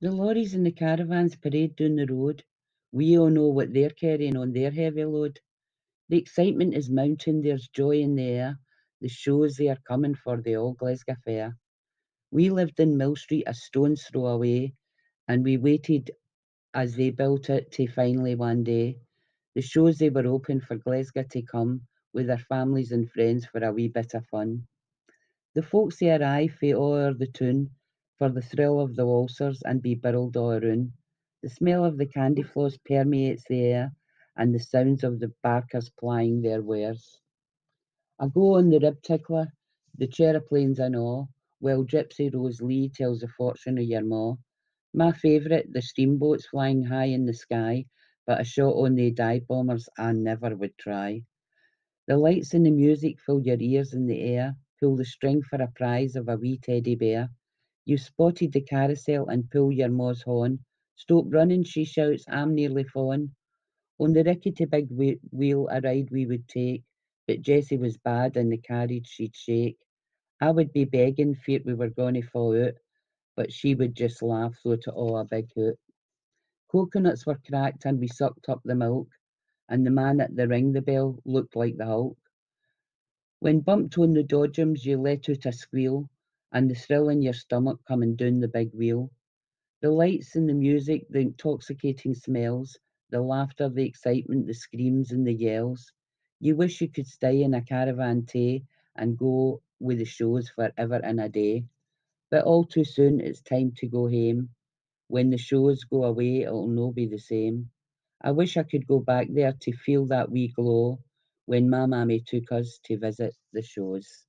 The lorries and the caravans parade down the road. We all know what they're carrying on their heavy load. The excitement is mounting, there's joy in the air. The shows they are coming for the All Glasgow Fair. We lived in Mill Street a stone's throw away, and we waited as they built it to finally one day. The shows they were open for Glasgow to come with their families and friends for a wee bit of fun. The folks they arrive fae o'er the toon for the thrill of the waltzers and be birled all around. The smell of the candy floss permeates the air and the sounds of the barkers plying their wares. I go on the rib tickler, the chairplanes and all, while Gypsy Rose Lee tells the fortune of your ma. My favourite, the steamboats flying high in the sky, but a shot on the dive bombers I never would try. The lights and the music fill your ears in the air, pull the string for a prize of a wee teddy bear. You spotted the carousel and pull your ma's horn. Stop running, she shouts, I'm nearly fallen. On the rickety big wheel a ride we would take, but Jessie was bad and the carriage she'd shake. I would be begging, feared we were going to fall out, but she would just laugh, throw it all a big hoot. Coconuts were cracked and we sucked up the milk, and the man at the ring the bell looked like the Hulk. When bumped on the dodgems, you let out a squeal, and the thrill in your stomach coming down the big wheel. The lights and the music, the intoxicating smells, the laughter, the excitement, the screams and the yells. You wish you could stay in a caravan tay and go with the shows forever and a day. But all too soon it's time to go home. When the shows go away, it'll no be the same. I wish I could go back there to feel that wee glow when my mammy took us to visit the shows.